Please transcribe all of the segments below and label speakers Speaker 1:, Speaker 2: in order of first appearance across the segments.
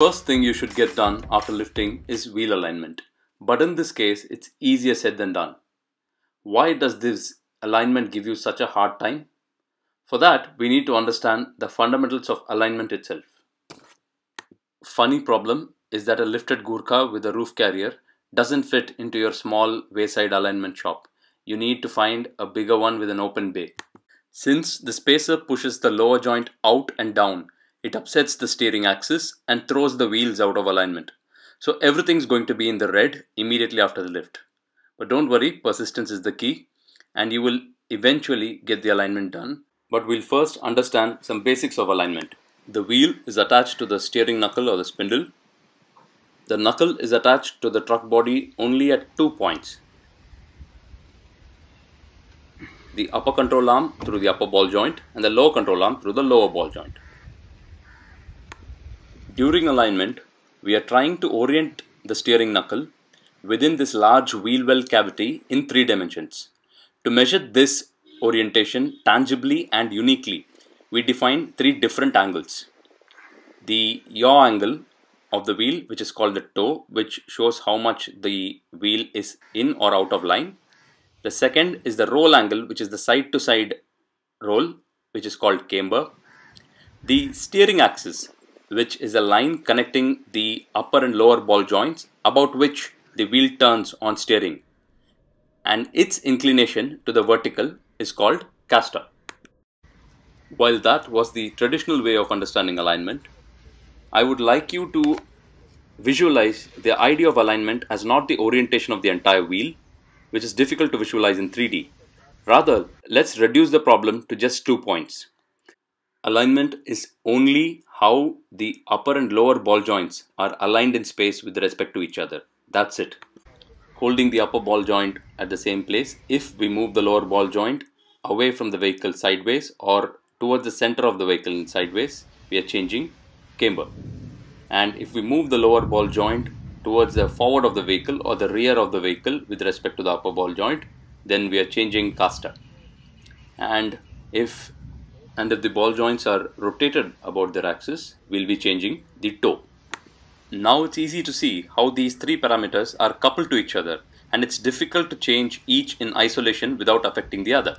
Speaker 1: First thing you should get done after lifting is wheel alignment. But in this case, it's easier said than done. Why does this alignment give you such a hard time? For that, we need to understand the fundamentals of alignment itself. Funny problem is that a lifted Gurkha with a roof carrier doesn't fit into your small wayside alignment shop. You need to find a bigger one with an open bay. Since the spacer pushes the lower joint out and down, it upsets the steering axis and throws the wheels out of alignment. So everything's going to be in the red immediately after the lift. But don't worry, persistence is the key and you will eventually get the alignment done. But we'll first understand some basics of alignment. The wheel is attached to the steering knuckle or the spindle. The knuckle is attached to the truck body only at two points. The upper control arm through the upper ball joint and the lower control arm through the lower ball joint. During alignment, we are trying to orient the steering knuckle within this large wheel well cavity in three dimensions. To measure this orientation tangibly and uniquely, we define three different angles. The yaw angle of the wheel, which is called the toe, which shows how much the wheel is in or out of line. The second is the roll angle, which is the side to side roll, which is called camber. The steering axis, which is a line connecting the upper and lower ball joints about which the wheel turns on steering and its inclination to the vertical is called caster. While that was the traditional way of understanding alignment, I would like you to visualize the idea of alignment as not the orientation of the entire wheel, which is difficult to visualize in 3D. Rather, let's reduce the problem to just two points. Alignment is only how the upper and lower ball joints are aligned in space with respect to each other. That's it. Holding the upper ball joint at the same place, if we move the lower ball joint away from the vehicle sideways or towards the center of the vehicle in sideways, we are changing camber. And if we move the lower ball joint towards the forward of the vehicle or the rear of the vehicle with respect to the upper ball joint, then we are changing caster. And if and if the ball joints are rotated about their axis, we'll be changing the toe. Now it's easy to see how these three parameters are coupled to each other and it's difficult to change each in isolation without affecting the other.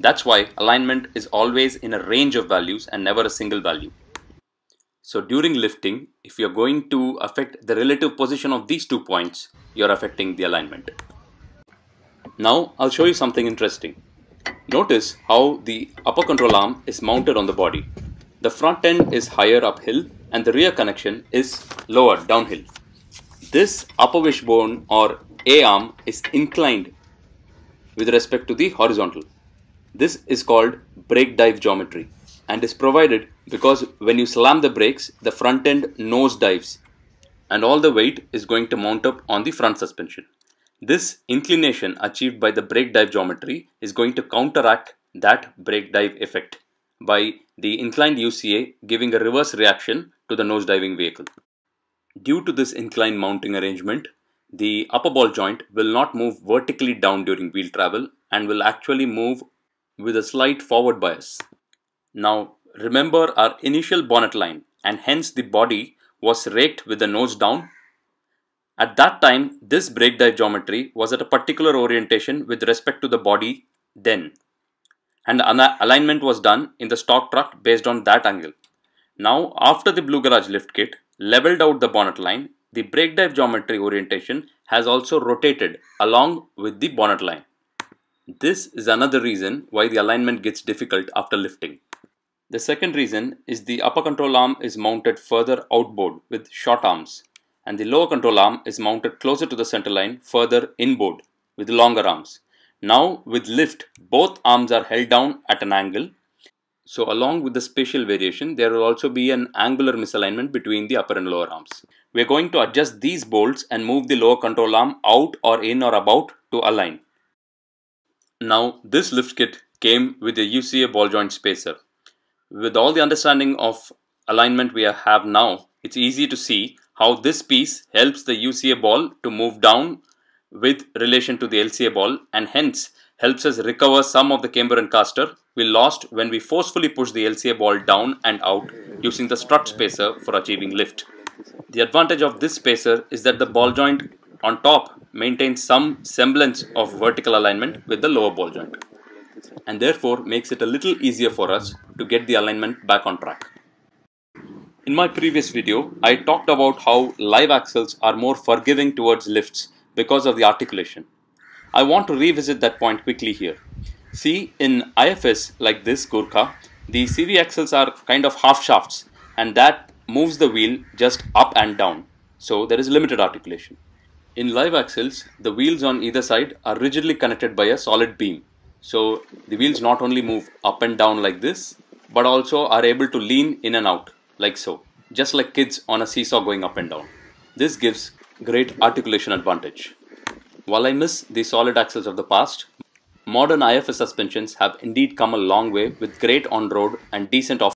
Speaker 1: That's why alignment is always in a range of values and never a single value. So during lifting, if you're going to affect the relative position of these two points, you're affecting the alignment. Now I'll show you something interesting. Notice how the upper control arm is mounted on the body. The front end is higher uphill and the rear connection is lower downhill. This upper wishbone or A arm is inclined with respect to the horizontal. This is called brake dive geometry and is provided because when you slam the brakes, the front end nose dives and all the weight is going to mount up on the front suspension. This inclination achieved by the brake dive geometry is going to counteract that brake dive effect by the inclined UCA giving a reverse reaction to the nose diving vehicle. Due to this inclined mounting arrangement, the upper ball joint will not move vertically down during wheel travel and will actually move with a slight forward bias. Now remember our initial bonnet line and hence the body was raked with the nose down at that time, this brake dive geometry was at a particular orientation with respect to the body then. And the alignment was done in the stock truck based on that angle. Now, after the Blue Garage lift kit leveled out the bonnet line, the brake dive geometry orientation has also rotated along with the bonnet line. This is another reason why the alignment gets difficult after lifting. The second reason is the upper control arm is mounted further outboard with short arms and the lower control arm is mounted closer to the center line further inboard with longer arms. Now with lift, both arms are held down at an angle. So along with the spatial variation, there will also be an angular misalignment between the upper and lower arms. We are going to adjust these bolts and move the lower control arm out or in or about to align. Now this lift kit came with a UCA ball joint spacer. With all the understanding of alignment we have now, it's easy to see how this piece helps the UCA ball to move down with relation to the LCA ball and hence helps us recover some of the camber and caster we lost when we forcefully push the LCA ball down and out using the strut spacer for achieving lift. The advantage of this spacer is that the ball joint on top maintains some semblance of vertical alignment with the lower ball joint and therefore makes it a little easier for us to get the alignment back on track. In my previous video, I talked about how live axles are more forgiving towards lifts because of the articulation. I want to revisit that point quickly here. See, in IFS like this Gurkha, the CV axles are kind of half shafts and that moves the wheel just up and down. So there is limited articulation. In live axles, the wheels on either side are rigidly connected by a solid beam. So the wheels not only move up and down like this, but also are able to lean in and out like so, just like kids on a seesaw going up and down. This gives great articulation advantage. While I miss the solid axles of the past, modern IFS suspensions have indeed come a long way with great on-road and decent off